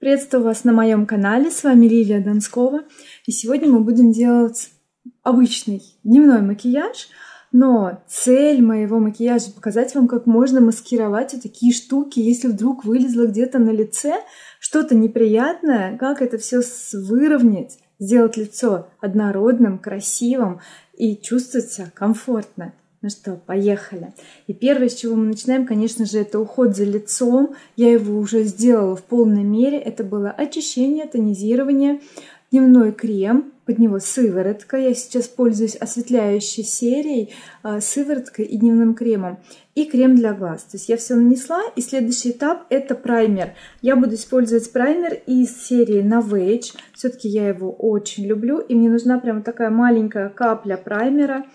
Приветствую вас на моем канале, с вами Лилия Донскова. И сегодня мы будем делать обычный дневной макияж, но цель моего макияжа показать вам, как можно маскировать вот такие штуки, если вдруг вылезло где-то на лице что-то неприятное, как это все выровнять, сделать лицо однородным, красивым и чувствовать себя комфортно. Ну что, поехали. И первое, с чего мы начинаем, конечно же, это уход за лицом. Я его уже сделала в полной мере. Это было очищение, тонизирование, дневной крем, под него сыворотка. Я сейчас пользуюсь осветляющей серией, а, сывороткой и дневным кремом. И крем для глаз. То есть я все нанесла. И следующий этап это праймер. Я буду использовать праймер из серии Novage. Все-таки я его очень люблю. И мне нужна прям такая маленькая капля праймера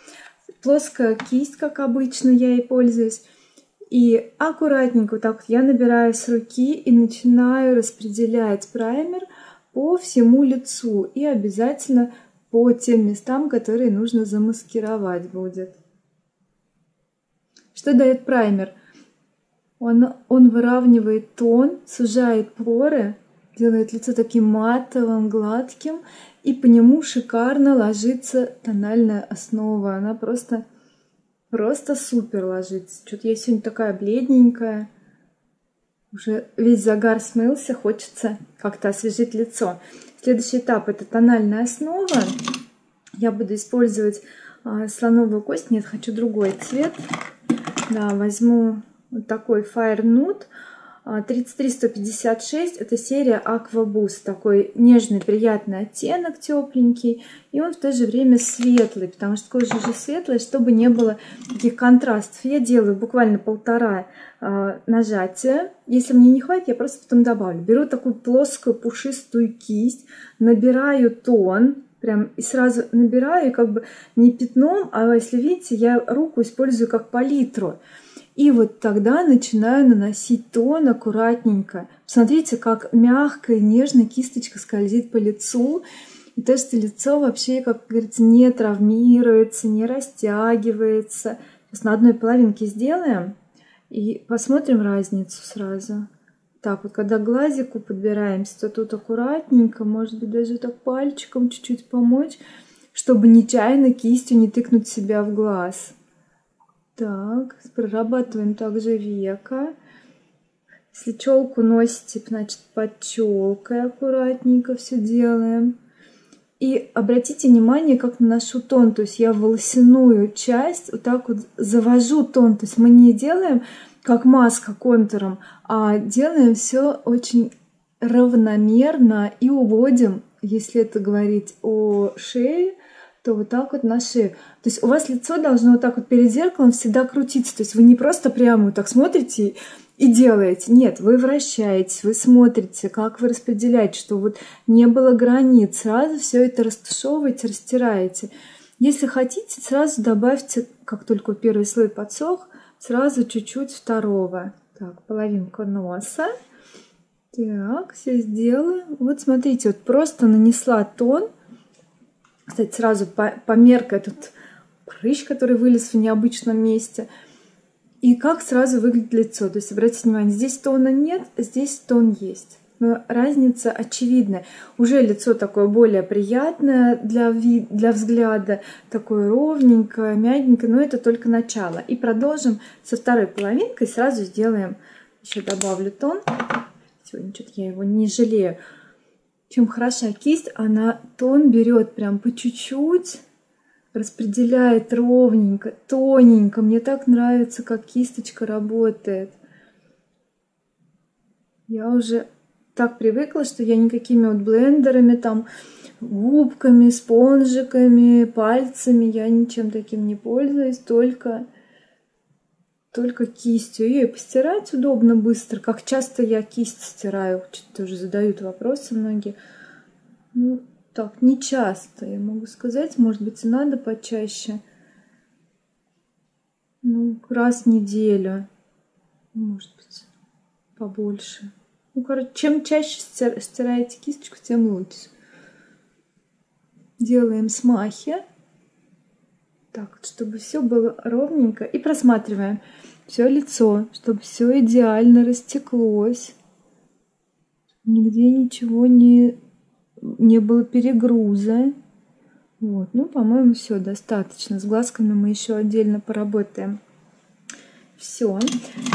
плоская кисть, как обычно я ей пользуюсь. И аккуратненько так вот я набираю с руки и начинаю распределять праймер по всему лицу. И обязательно по тем местам, которые нужно замаскировать будет. Что дает праймер? Он, он выравнивает тон, сужает поры, делает лицо таким матовым, гладким и по нему шикарно ложится тональная основа. Она просто, просто супер ложится. Что-то я сегодня такая бледненькая. Уже весь загар смылся, хочется как-то освежить лицо. Следующий этап это тональная основа. Я буду использовать а, слоновую кость. Нет, хочу другой цвет. Да, возьму вот такой Fire Nude. 33156 это серия Boost, такой нежный, приятный оттенок, тепленький, и он в то же время светлый, потому что кожа уже светлая, чтобы не было таких контрастов. Я делаю буквально полтора э, нажатия, если мне не хватит, я просто потом добавлю. Беру такую плоскую пушистую кисть, набираю тон, прям и сразу набираю, и как бы не пятном, а если видите, я руку использую как палитру. И вот тогда начинаю наносить тон аккуратненько. Посмотрите, как мягкая, нежная кисточка скользит по лицу. И то, что лицо вообще, как говорится, не травмируется, не растягивается. Сейчас на одной половинке сделаем и посмотрим разницу сразу. Так вот, когда глазику подбираемся, то тут аккуратненько, может быть, даже так пальчиком чуть-чуть помочь, чтобы нечаянно кистью не тыкнуть себя в глаз. Так, прорабатываем также века. Если челку носите, значит под челкой аккуратненько все делаем. И обратите внимание, как наношу тон. То есть я волосяную часть вот так вот завожу тон. То есть мы не делаем как маска контуром, а делаем все очень равномерно и уводим, если это говорить о шее, то вот так вот на шею. То есть у вас лицо должно вот так вот перед зеркалом всегда крутиться. То есть вы не просто прямо вот так смотрите и делаете. Нет, вы вращаетесь, вы смотрите, как вы распределяете, что вот не было границ. Сразу все это растушевываете, растираете. Если хотите, сразу добавьте, как только первый слой подсох, сразу чуть-чуть второго. Так, половинку носа. Так, все сделаю. Вот смотрите, вот просто нанесла тон – кстати, сразу померка этот прыщ, который вылез в необычном месте. И как сразу выглядит лицо. То есть, обратите внимание, здесь тона нет, здесь тон есть. Но разница очевидная. Уже лицо такое более приятное для, вид, для взгляда, такое ровненькое, мягенькое, но это только начало. И продолжим со второй половинкой, сразу сделаем, еще добавлю тон. Сегодня что-то я его не жалею. Чем хороша кисть, она тон берет прям по чуть-чуть, распределяет ровненько, тоненько. Мне так нравится, как кисточка работает. Я уже так привыкла, что я никакими вот блендерами, там, губками, спонжиками, пальцами, я ничем таким не пользуюсь, только только кистью. Ее и постирать удобно быстро. Как часто я кисть стираю, тоже задают вопросы многие. Ну, так, не часто, я могу сказать. Может быть, и надо почаще. Ну, раз в неделю. Может быть, побольше. Ну, короче, чем чаще стираете кисточку, тем лучше. Делаем смахи. Так, чтобы все было ровненько. И просматриваем все лицо, чтобы все идеально растеклось. Нигде ничего не, не было перегруза. Вот, ну, по-моему, все достаточно. С глазками мы еще отдельно поработаем. Все.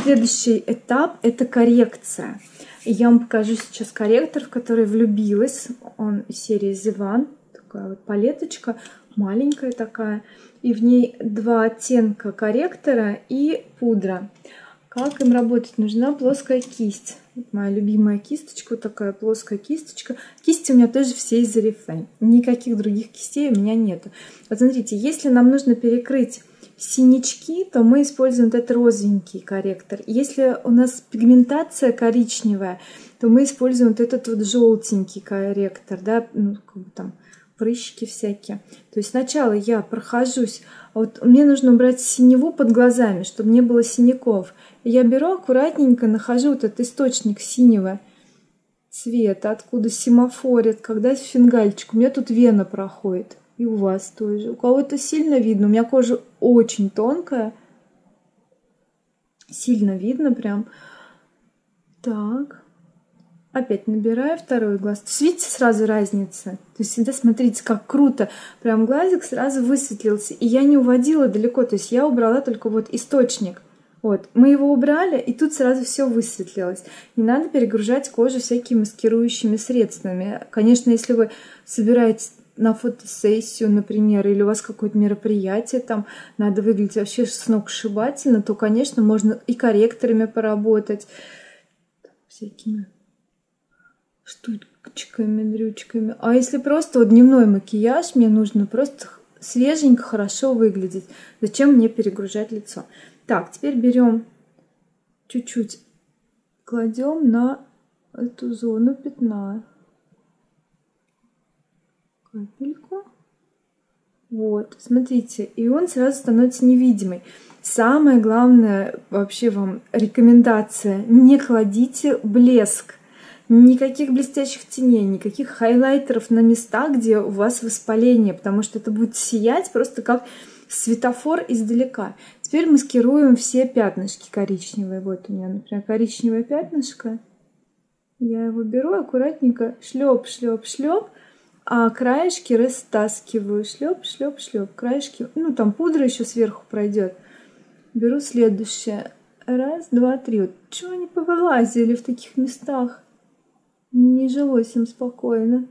Следующий этап – это коррекция. Я вам покажу сейчас корректор, в который влюбилась. Он из серии Зиван. Такая вот палеточка, маленькая такая. И в ней два оттенка корректора и пудра. Как им работать? Нужна плоская кисть. Вот моя любимая кисточка, вот такая плоская кисточка. Кисти у меня тоже все из Oriflame. Никаких других кистей у меня нету. Вот смотрите, если нам нужно перекрыть синячки, то мы используем вот этот розовенький корректор. Если у нас пигментация коричневая, то мы используем вот этот вот желтенький корректор, да, ну, как бы там прыщики всякие. То есть сначала я прохожусь, вот мне нужно убрать синеву под глазами, чтобы не было синяков. Я беру аккуратненько, нахожу вот этот источник синего цвета, откуда семафорит, когда фингальчик. У меня тут вена проходит. И у вас тоже. У кого-то сильно видно. У меня кожа очень тонкая. Сильно видно прям. Так. Опять набираю второй глаз. Видите сразу разница? То есть всегда смотрите, как круто. Прям глазик сразу высветлился. И я не уводила далеко. То есть я убрала только вот источник. Вот, мы его убрали, и тут сразу все высветлилось. Не надо перегружать кожу всякими маскирующими средствами. Конечно, если вы собираетесь на фотосессию, например, или у вас какое-то мероприятие, там надо выглядеть вообще сногсшибательно, то, конечно, можно и корректорами поработать, всякими штучками, дрючками. А если просто вот дневной макияж, мне нужно просто свеженько, хорошо выглядеть. Зачем мне перегружать лицо? Так, теперь берем чуть-чуть, кладем на эту зону пятна. Капельку. Вот, смотрите, и он сразу становится невидимый. Самое главное вообще вам рекомендация, не кладите блеск. Никаких блестящих теней, никаких хайлайтеров на местах, где у вас воспаление, потому что это будет сиять просто как светофор издалека. Теперь маскируем все пятнышки коричневые. Вот у меня, например, коричневое пятнышко. Я его беру аккуратненько, шлеп, шлеп, шлеп, а краешки растаскиваю, шлеп, шлеп, шлеп, краешки, ну там пудра еще сверху пройдет. Беру следующее. Раз, два, три. Вот чего они повылазили в таких местах? Не жилось им спокойно.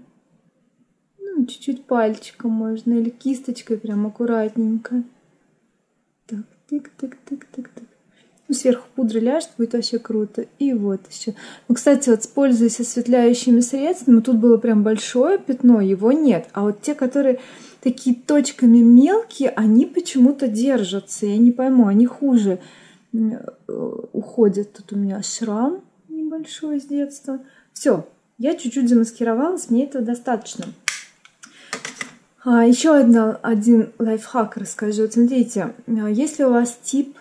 Ну, чуть-чуть пальчиком можно или кисточкой прям аккуратненько. Тык-тык-тык-тык-тык. Ну, сверху пудра ляжет, будет вообще круто. И вот еще. Ну, кстати, вот пользуясь осветляющими средствами, тут было прям большое пятно, его нет. А вот те, которые такие точками мелкие, они почему-то держатся. Я не пойму, они хуже э, уходят. Тут у меня шрам небольшой с детства. Все, я чуть-чуть замаскировалась, мне этого достаточно. А, еще одна, один лайфхак расскажу. Вот смотрите, а, если у вас тип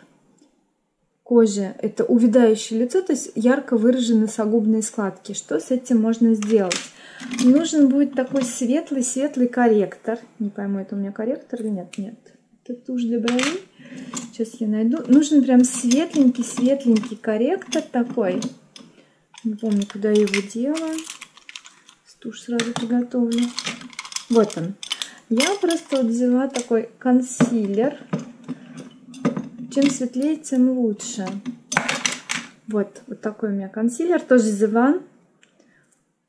кожи это увядающее лицо, то есть ярко выражены согубные складки, что с этим можно сделать? Нужен будет такой светлый-светлый корректор. Не пойму, это у меня корректор или нет? Нет. Это тушь для бровей. Сейчас я найду. Нужен прям светленький-светленький корректор такой. Не помню, куда я его делала. Тушь сразу приготовлю. Вот он. Я просто взяла такой консилер. Чем светлее, тем лучше. Вот, вот такой у меня консилер, тоже Зиван.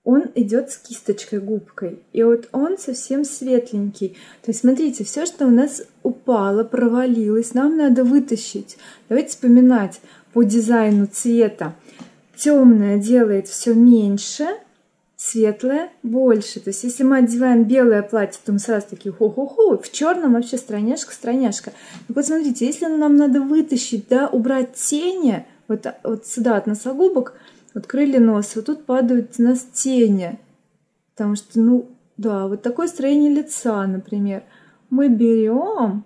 Он идет с кисточкой, губкой. И вот он совсем светленький. То есть, смотрите, все, что у нас упало, провалилось, нам надо вытащить. Давайте вспоминать по дизайну цвета. Темное делает все меньше, светлое больше. То есть, если мы одеваем белое платье, то мы сразу такие ху-ху-ху. В черном вообще страняшка, страняшка. Так вот, смотрите, если нам надо вытащить, да, убрать тени, вот, вот сюда от носогубок, открыли нос, вот тут падают у нас тени. Потому что, ну, да, вот такое строение лица, например. Мы берем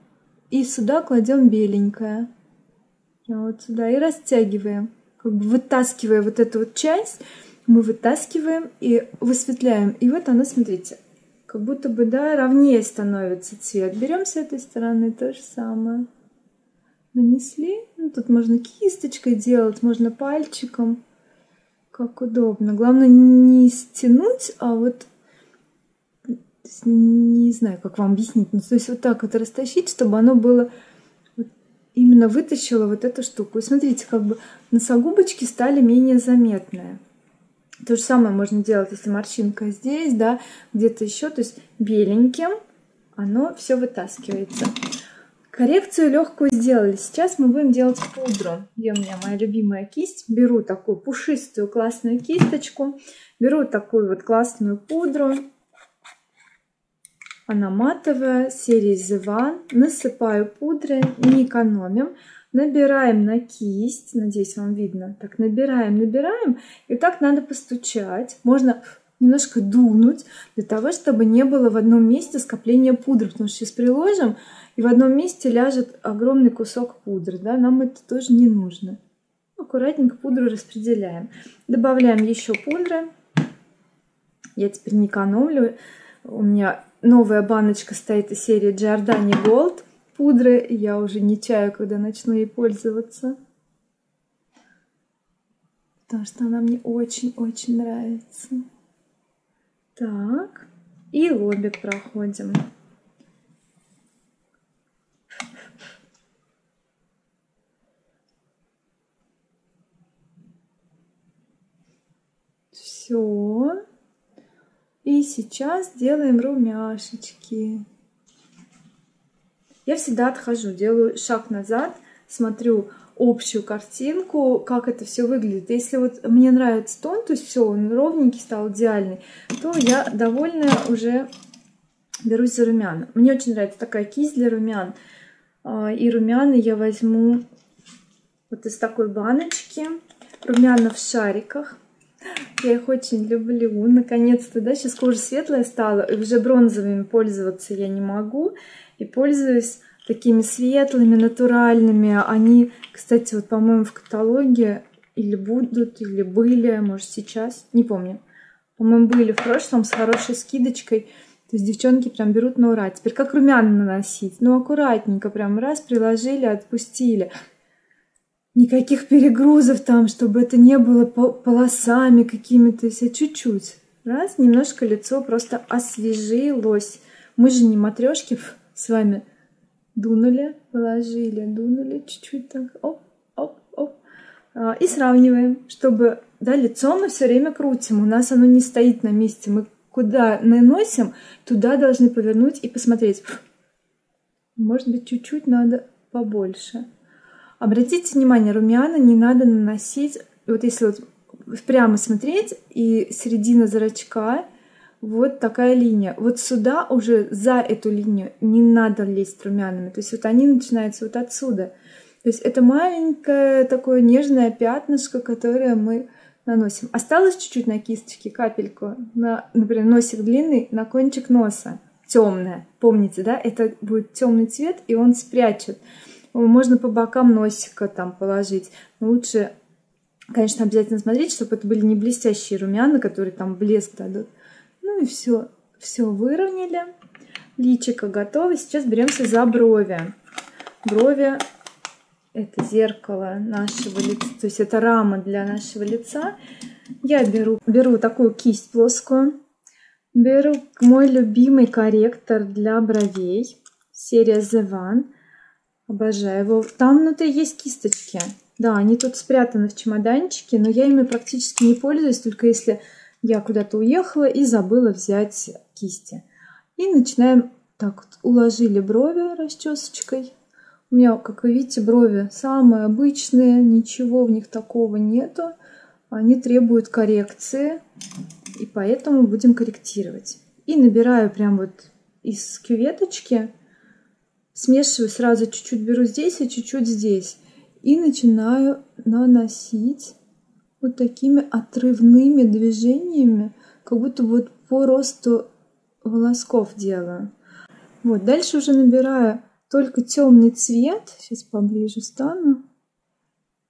и сюда кладем беленькое. Вот сюда и растягиваем, как бы вытаскивая вот эту вот часть мы вытаскиваем и высветляем. И вот оно, смотрите, как будто бы, да, ровнее становится цвет. Берем с этой стороны то же самое. Нанесли. Ну, тут можно кисточкой делать, можно пальчиком. как удобно. Главное не стянуть, а вот не знаю, как вам объяснить. Ну, то есть вот так вот растащить, чтобы оно было именно вытащило вот эту штуку. И смотрите, как бы носогубочки стали менее заметные. То же самое можно делать, если морщинка здесь, да, где-то еще. То есть беленьким оно все вытаскивается. Коррекцию легкую сделали. Сейчас мы будем делать пудру. Где у меня моя любимая кисть? Беру такую пушистую классную кисточку. Беру такую вот классную пудру. Она матовая, серии The One. Насыпаю пудры, не экономим. Набираем на кисть. Надеюсь, вам видно. Так, набираем, набираем. И так надо постучать. Можно немножко дунуть, для того, чтобы не было в одном месте скопления пудры. Потому что сейчас приложим, и в одном месте ляжет огромный кусок пудры. Да? Нам это тоже не нужно. Аккуратненько пудру распределяем. Добавляем еще пудры. Я теперь не экономлю. У меня новая баночка стоит из серии Giordani Gold пудры. Я уже не чаю, когда начну ей пользоваться. Потому что она мне очень-очень нравится. Так. И лобик проходим. Все. И сейчас делаем румяшечки. Я всегда отхожу, делаю шаг назад, смотрю общую картинку, как это все выглядит. Если вот мне нравится тон, то все, он ровненький стал, идеальный, то я довольна уже берусь за румяна. Мне очень нравится такая кисть для румян. А, и румяна я возьму вот из такой баночки. Румяна в шариках. Я их очень люблю. Наконец-то, да, сейчас кожа светлая стала, и уже бронзовыми пользоваться я не могу. И пользуюсь такими светлыми, натуральными. Они, кстати, вот, по-моему, в каталоге или будут, или были, может, сейчас, не помню. По-моему, были в прошлом с хорошей скидочкой. То есть девчонки прям берут на ура. Теперь как румяна наносить? Ну, аккуратненько, прям раз приложили, отпустили. Никаких перегрузов там, чтобы это не было полосами какими-то, если чуть-чуть. Раз, немножко лицо просто освежилось. Мы же не матрешки с вами дунули, положили, дунули чуть-чуть так, оп, оп, оп. А, и сравниваем, чтобы, да, лицо мы все время крутим, у нас оно не стоит на месте, мы куда наносим, туда должны повернуть и посмотреть. Может быть, чуть-чуть надо побольше. Обратите внимание, румяна не надо наносить, вот если вот прямо смотреть, и середина зрачка вот такая линия. Вот сюда уже за эту линию не надо лезть румянами. То есть вот они начинаются вот отсюда. То есть это маленькое такое нежное пятнышко, которое мы наносим. Осталось чуть-чуть на кисточке, капельку, на, например, носик длинный, на кончик носа темное. Помните, да? Это будет темный цвет, и он спрячет. Можно по бокам носика там положить. Но лучше, конечно, обязательно смотреть, чтобы это были не блестящие румяна, которые там блеск дадут. Ну и все, все выровняли. Личико готово. Сейчас беремся за брови. Брови это зеркало нашего лица, то есть это рама для нашего лица. Я беру, беру такую кисть плоскую, беру мой любимый корректор для бровей, серия The One. Обожаю его. Там внутри есть кисточки. Да, они тут спрятаны в чемоданчике, но я ими практически не пользуюсь, только если я куда-то уехала и забыла взять кисти. И начинаем так вот, уложили брови расчесочкой. У меня, как вы видите, брови самые обычные, ничего в них такого нету. Они требуют коррекции, и поэтому будем корректировать. И набираю прям вот из кюветочки, смешиваю сразу чуть-чуть беру здесь и чуть-чуть здесь. И начинаю наносить вот такими отрывными движениями, как будто вот по росту волосков делаю. Вот, дальше уже набираю только темный цвет, сейчас поближе стану,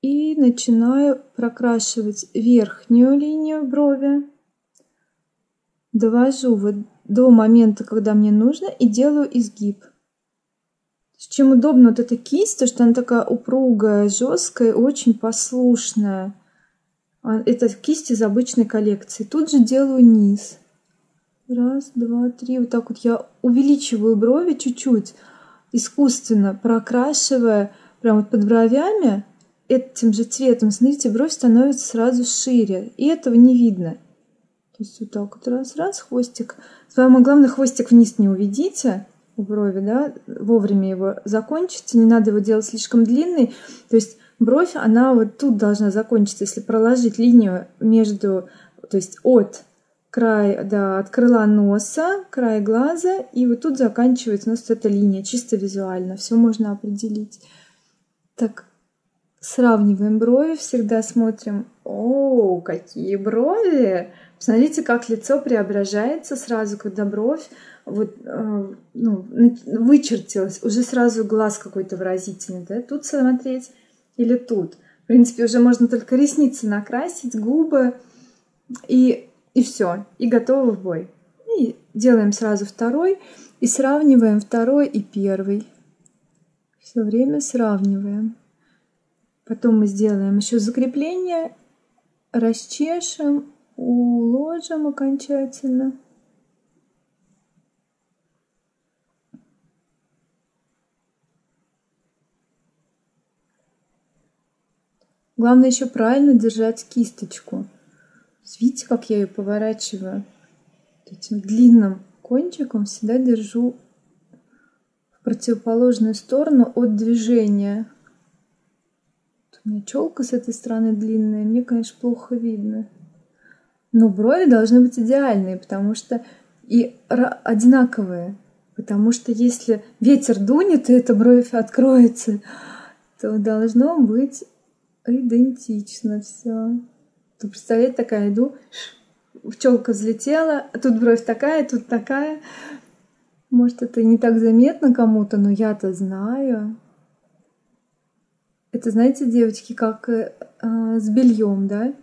и начинаю прокрашивать верхнюю линию брови, довожу вот до момента, когда мне нужно, и делаю изгиб. Чем удобно вот эта кисть, то что она такая упругая, жесткая, очень послушная. А, это кисть из обычной коллекции. Тут же делаю низ. Раз, два, три. Вот так вот я увеличиваю брови чуть-чуть, искусственно прокрашивая прямо вот под бровями этим же цветом. Смотрите, бровь становится сразу шире. И этого не видно. То есть вот так вот раз-раз, хвостик. Самое главное, хвостик вниз не уведите брови, да, вовремя его закончите, не надо его делать слишком длинный. То есть бровь, она вот тут должна закончиться, если проложить линию между, то есть от края, да, от крыла носа, край глаза, и вот тут заканчивается у нас эта линия, чисто визуально, все можно определить. Так, сравниваем брови, всегда смотрим, о, какие брови! Посмотрите, как лицо преображается сразу, когда бровь вот, э, ну, вычертилась, уже сразу глаз какой-то выразительный, да, тут смотреть или тут. В принципе, уже можно только ресницы накрасить, губы, и, и все, и готово в бой. И делаем сразу второй, и сравниваем второй и первый. Все время сравниваем. Потом мы сделаем еще закрепление, расчешем, уложим окончательно. Главное еще правильно держать кисточку. Видите, как я ее поворачиваю? Этим длинным кончиком всегда держу в противоположную сторону от движения. У меня челка с этой стороны длинная, мне, конечно, плохо видно. Но брови должны быть идеальные, потому что и одинаковые. Потому что если ветер дунет, и эта бровь откроется, то должно быть идентично все. Ты представляете, такая иду, пчелка взлетела, а тут бровь такая, тут такая. Может, это не так заметно кому-то, но я-то знаю. Это, знаете, девочки, как э, э, с бельем, да?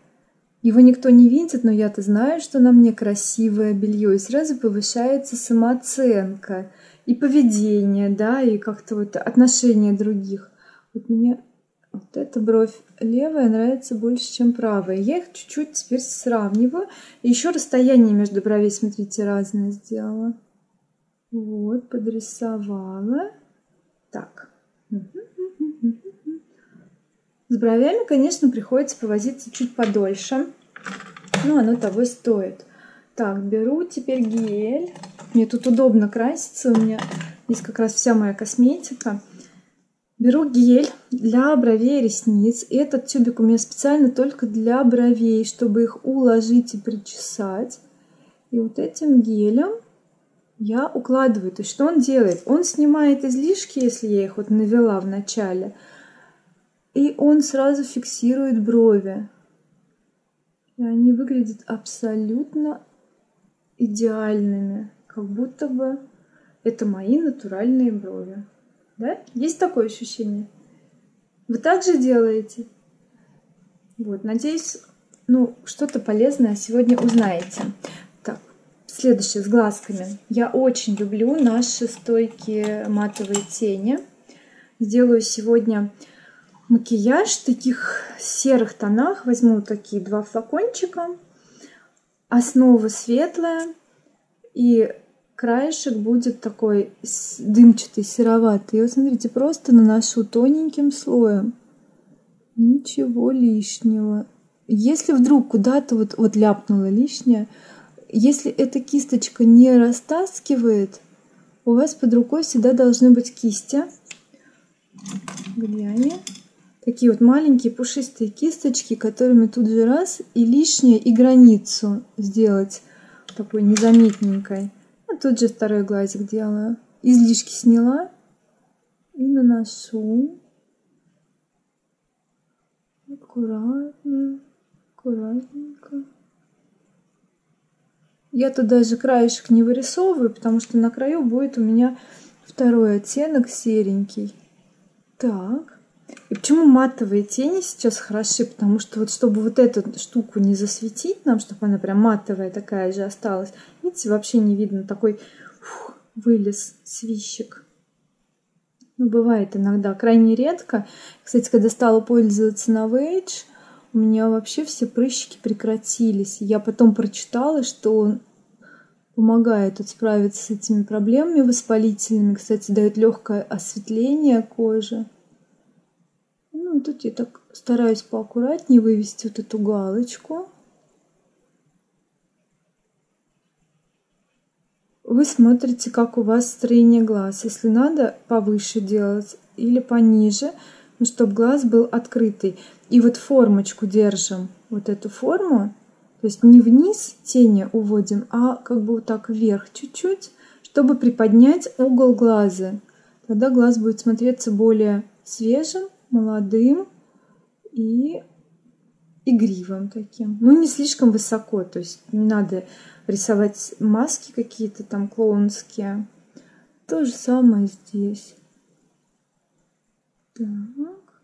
Его никто не видит, но я-то знаю, что на мне красивое белье, и сразу повышается самооценка и поведение, да, и как-то вот отношение других. Вот мне вот эта бровь левая нравится больше, чем правая. Я их чуть-чуть теперь сравниваю. И еще расстояние между бровей, смотрите, разное сделала. Вот, подрисовала. Так. С бровями, конечно, приходится повозиться чуть подольше. Но оно того стоит. Так, беру теперь гель. Мне тут удобно краситься. У меня здесь как раз вся моя косметика. Беру гель для бровей и ресниц. Этот тюбик у меня специально только для бровей, чтобы их уложить и причесать. И вот этим гелем я укладываю. То есть что он делает? Он снимает излишки, если я их вот навела в начале. И он сразу фиксирует брови. И они выглядят абсолютно идеальными. Как будто бы это мои натуральные брови. Да? Есть такое ощущение? Вы также делаете? Вот, надеюсь, ну, что-то полезное сегодня узнаете. Так, следующее с глазками. Я очень люблю наши стойкие матовые тени. Сделаю сегодня макияж в таких серых тонах. Возьму такие два флакончика. Основа светлая. И краешек будет такой дымчатый, сероватый. И вот смотрите, просто наношу тоненьким слоем. Ничего лишнего. Если вдруг куда-то вот, вот ляпнуло лишнее, если эта кисточка не растаскивает, у вас под рукой всегда должны быть кисти. Где? Такие вот маленькие пушистые кисточки, которыми тут же раз и лишнее, и границу сделать такой незаметненькой. А тут же второй глазик делаю. Излишки сняла и наношу. Аккуратно, аккуратненько. Я тут даже краешек не вырисовываю, потому что на краю будет у меня второй оттенок серенький. Так. И почему матовые тени сейчас хороши? Потому что вот чтобы вот эту штуку не засветить нам, чтобы она прям матовая такая же осталась, видите, вообще не видно такой фух, вылез свищик. Ну, бывает иногда, крайне редко. Кстати, когда стала пользоваться Novage, у меня вообще все прыщики прекратились. Я потом прочитала, что он помогает вот справиться с этими проблемами воспалительными. Кстати, дает легкое осветление кожи. Ну, тут я так стараюсь поаккуратнее вывести вот эту галочку. Вы смотрите, как у вас строение глаз. Если надо, повыше делать или пониже, ну, чтобы глаз был открытый. И вот формочку держим, вот эту форму, то есть не вниз тени уводим, а как бы вот так вверх чуть-чуть, чтобы приподнять угол глаза. Тогда глаз будет смотреться более свежим, молодым и игривым таким. Ну, не слишком высоко, то есть не надо рисовать маски какие-то там клоунские. То же самое здесь. Так.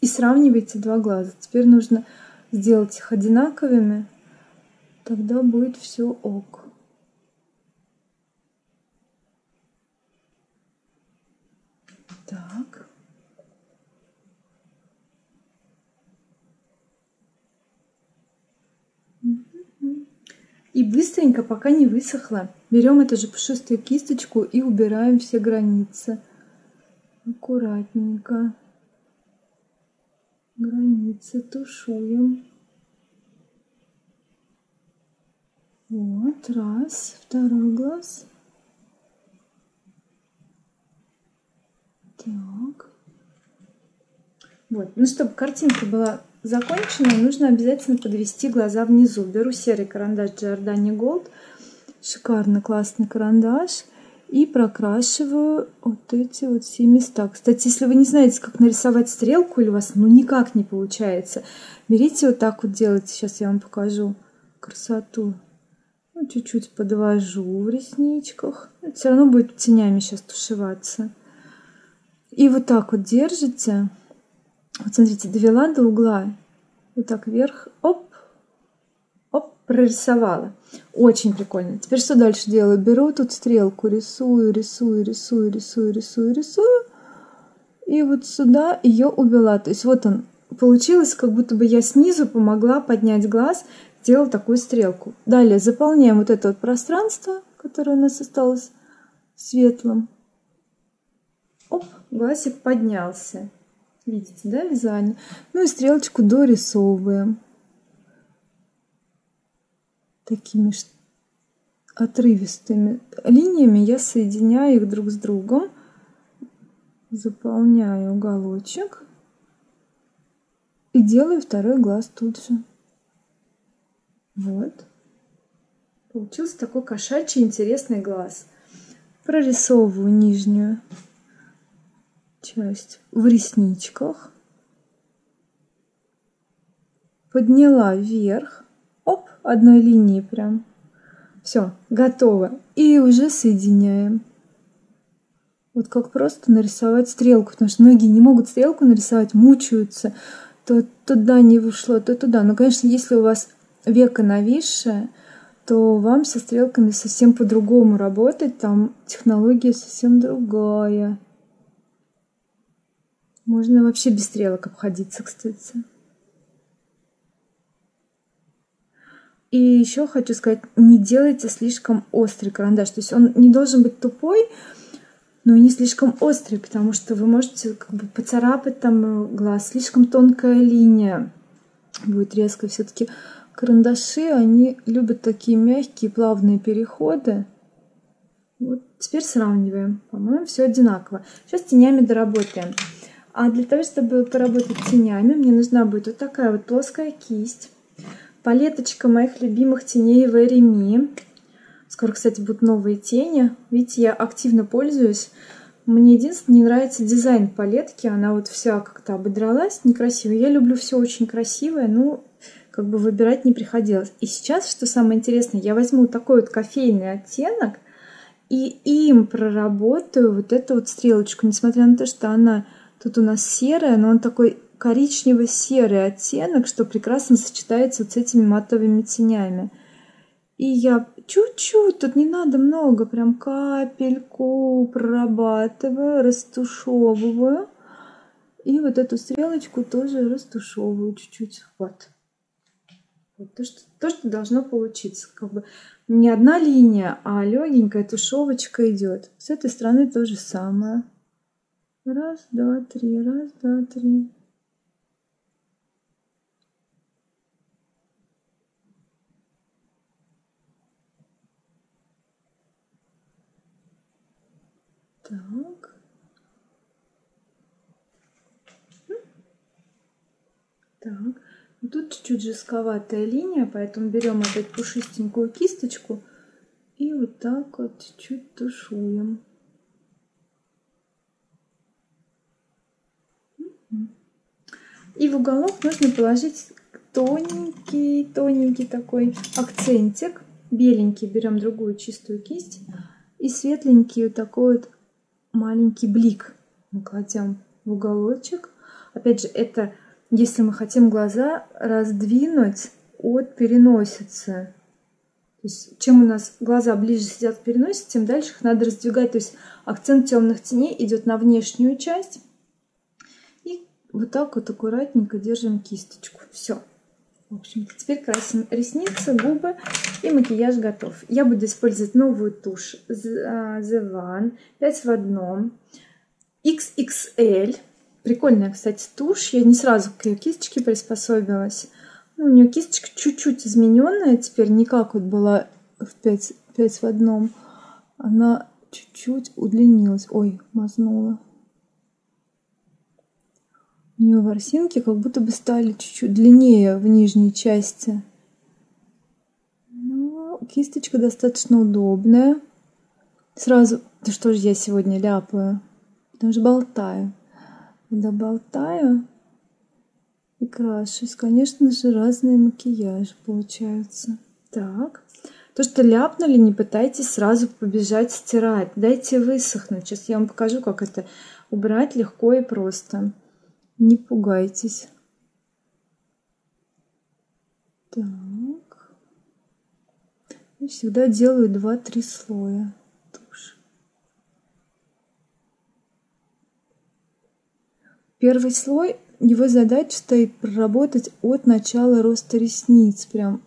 И сравнивайте два глаза. Теперь нужно сделать их одинаковыми, тогда будет все ок. Так. И быстренько, пока не высохло, берем эту же пушистую кисточку и убираем все границы. Аккуратненько. Границы тушуем. Вот, раз, второй глаз. Так. Вот, ну чтобы картинка была законченная, нужно обязательно подвести глаза внизу. Беру серый карандаш Giordani Gold. Шикарно, классный карандаш. И прокрашиваю вот эти вот все места. Кстати, если вы не знаете, как нарисовать стрелку, или у вас ну никак не получается, берите вот так вот делайте. Сейчас я вам покажу красоту. Ну, чуть-чуть подвожу в ресничках. Это все равно будет тенями сейчас тушеваться. И вот так вот держите. Вот смотрите, довела до угла. Вот так вверх. Оп. Оп, прорисовала. Очень прикольно. Теперь что дальше делаю? Беру тут стрелку, рисую, рисую, рисую, рисую, рисую, рисую. И вот сюда ее увела. То есть вот он. Получилось, как будто бы я снизу помогла поднять глаз, сделала такую стрелку. Далее заполняем вот это вот пространство, которое у нас осталось светлым. Оп, глазик поднялся. Видите, да, визуально? Ну и стрелочку дорисовываем. Такими отрывистыми линиями я соединяю их друг с другом. Заполняю уголочек. И делаю второй глаз тут же. Вот. Получился такой кошачий интересный глаз. Прорисовываю нижнюю часть в ресничках. Подняла вверх. Оп, одной линии прям. Все, готово. И уже соединяем. Вот как просто нарисовать стрелку, потому что многие не могут стрелку нарисовать, мучаются. То туда не вышло, то туда. Но, конечно, если у вас века нависшее, то вам со стрелками совсем по-другому работать. Там технология совсем другая. Можно вообще без стрелок обходиться, кстати. И еще хочу сказать, не делайте слишком острый карандаш. То есть он не должен быть тупой, но и не слишком острый, потому что вы можете как бы поцарапать там глаз. Слишком тонкая линия будет резко. Все-таки карандаши, они любят такие мягкие плавные переходы. Вот теперь сравниваем. По-моему, все одинаково. Сейчас тенями доработаем. А для того, чтобы поработать тенями, мне нужна будет вот такая вот плоская кисть. Палеточка моих любимых теней Very Me. Скоро, кстати, будут новые тени. Видите, я активно пользуюсь. Мне единственное не нравится дизайн палетки. Она вот вся как-то ободралась, некрасивая. Я люблю все очень красивое, ну, как бы выбирать не приходилось. И сейчас, что самое интересное, я возьму такой вот кофейный оттенок и им проработаю вот эту вот стрелочку, несмотря на то, что она Тут у нас серая, но он такой коричнево-серый оттенок, что прекрасно сочетается вот с этими матовыми тенями. И я чуть-чуть, тут не надо много, прям капельку прорабатываю, растушевываю. И вот эту стрелочку тоже растушевываю чуть-чуть. Вот. вот то, что, то, что должно получиться. Как бы не одна линия, а легенькая тушевочка идет. С этой стороны то же самое. Раз, два, три, раз, два, три. Так. Так. Тут чуть-чуть жестковатая линия, поэтому берем опять пушистенькую кисточку и вот так вот чуть-чуть тушуем. И в уголок нужно положить тоненький, тоненький такой акцентик. Беленький берем другую чистую кисть. И светленький вот такой вот маленький блик мы кладем в уголочек. Опять же, это если мы хотим глаза раздвинуть от переносицы. То есть, чем у нас глаза ближе сидят к переносице, тем дальше их надо раздвигать. То есть акцент темных теней идет на внешнюю часть. Вот так вот аккуратненько держим кисточку. Все. В общем, теперь красим ресницы, губы и макияж готов. Я буду использовать новую тушь The One 5 в одном XXL. Прикольная, кстати, тушь. Я не сразу к ее кисточке приспособилась. Ну, у нее кисточка чуть-чуть измененная теперь, не как вот была в 5, 5 в одном. Она чуть-чуть удлинилась. Ой, мазнула. У нее ворсинки как будто бы стали чуть-чуть длиннее в нижней части. Но кисточка достаточно удобная. Сразу, да что же я сегодня ляпаю? Потому что болтаю. Когда болтаю и крашусь, конечно же, разные макияжи получаются. Так. То, что ляпнули, не пытайтесь сразу побежать стирать. Дайте высохнуть. Сейчас я вам покажу, как это убрать легко и просто. Не пугайтесь. Так. Я всегда делаю 2-3 слоя. Первый слой, его задача стоит проработать от начала роста ресниц, прям,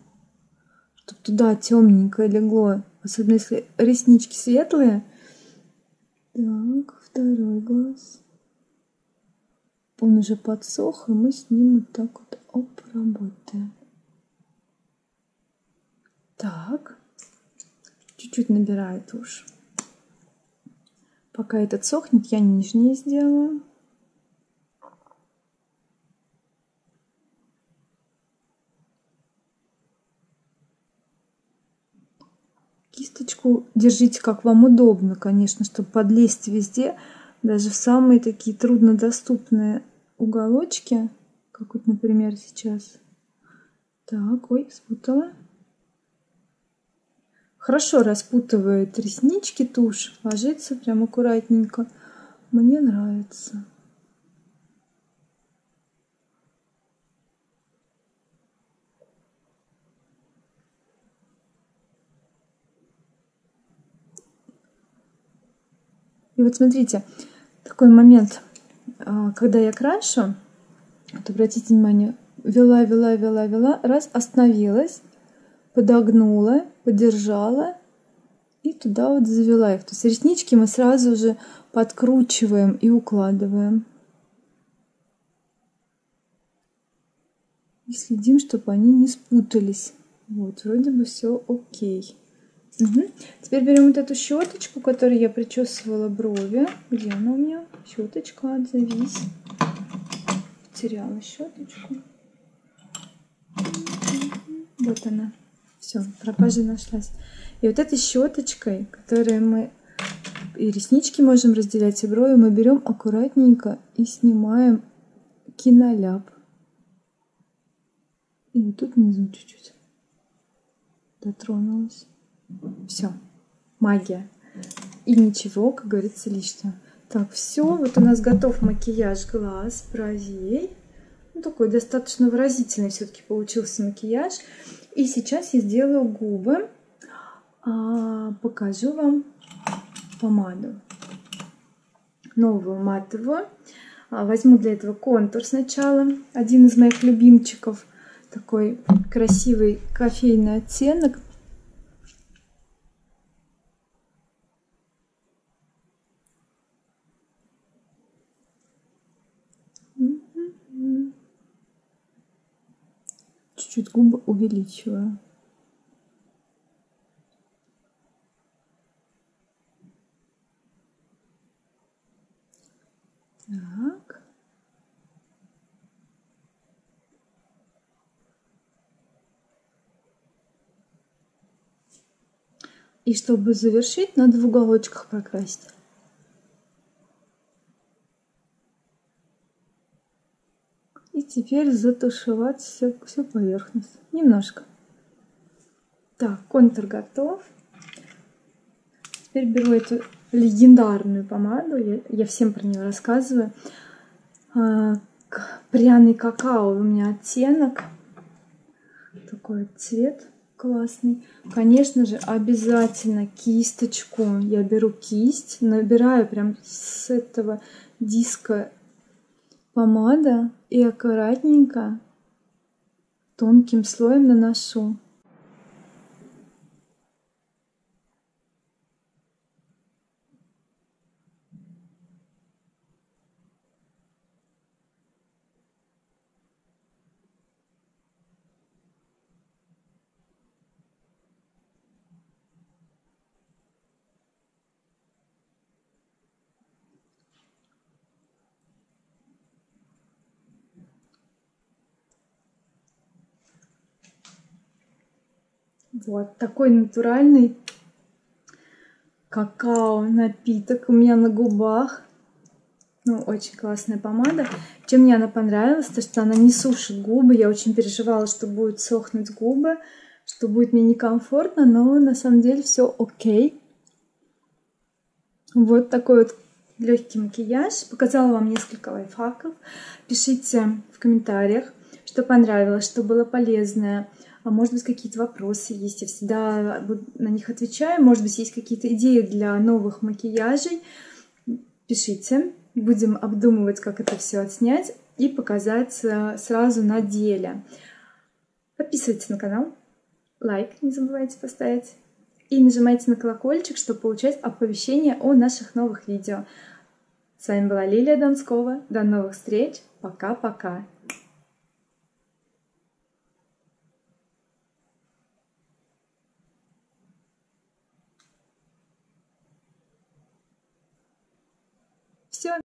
чтобы туда темненькое легло. Особенно если реснички светлые. Так, второй глаз. Он уже подсох, и мы с ним вот так вот оп, работаем. Так, чуть-чуть набираю тушь. Пока этот сохнет, я нижние сделаю. Кисточку держите как вам удобно, конечно, чтобы подлезть везде, даже в самые такие труднодоступные уголочки, как вот, например, сейчас. Так, ой, спутала. Хорошо распутывает реснички тушь, ложится прям аккуратненько. Мне нравится. И вот смотрите, такой момент, когда я крашу, вот обратите внимание, вела, вела, вела, вела, раз, остановилась, подогнула, подержала и туда вот завела их. То есть реснички мы сразу же подкручиваем и укладываем. И следим, чтобы они не спутались. Вот, вроде бы все окей. Угу. Теперь берем вот эту щеточку, которой я причесывала брови. Где она у меня? Щеточка, отзовись. Потеряла щеточку. Вот она. Все, пропажа нашлась. И вот этой щеточкой, которой мы и реснички можем разделять, и брови, мы берем аккуратненько и снимаем киноляп. И вот тут внизу чуть-чуть дотронулась. Все, магия. И ничего, как говорится, лишнего. Так, все, вот у нас готов макияж глаз, бровей. Ну, такой достаточно выразительный все-таки получился макияж. И сейчас я сделаю губы. А, покажу вам помаду. Новую матовую. А, возьму для этого контур сначала. Один из моих любимчиков. Такой красивый кофейный оттенок. Чуть-чуть губы увеличиваю. Так. И чтобы завершить, надо в уголочках прокрасить. И теперь затушевать всю, всю поверхность. Немножко. Так, контур готов. Теперь беру эту легендарную помаду. Я, я всем про нее рассказываю. А, пряный какао у меня оттенок. Такой цвет классный. Конечно же, обязательно кисточку. Я беру кисть, набираю прям с этого диска помада и аккуратненько тонким слоем наношу. Вот такой натуральный какао напиток у меня на губах. Ну, очень классная помада. Чем мне она понравилась, то что она не сушит губы. Я очень переживала, что будет сохнуть губы, что будет мне некомфортно, но на самом деле все окей. Вот такой вот легкий макияж. Показала вам несколько лайфхаков. Пишите в комментариях, что понравилось, что было полезное. А может быть, какие-то вопросы есть, я всегда на них отвечаю. Может быть, есть какие-то идеи для новых макияжей. Пишите, будем обдумывать, как это все отснять и показать э, сразу на деле. Подписывайтесь на канал, лайк не забывайте поставить и нажимайте на колокольчик, чтобы получать оповещения о наших новых видео. С вами была Лилия Донскова. До новых встреч. Пока-пока.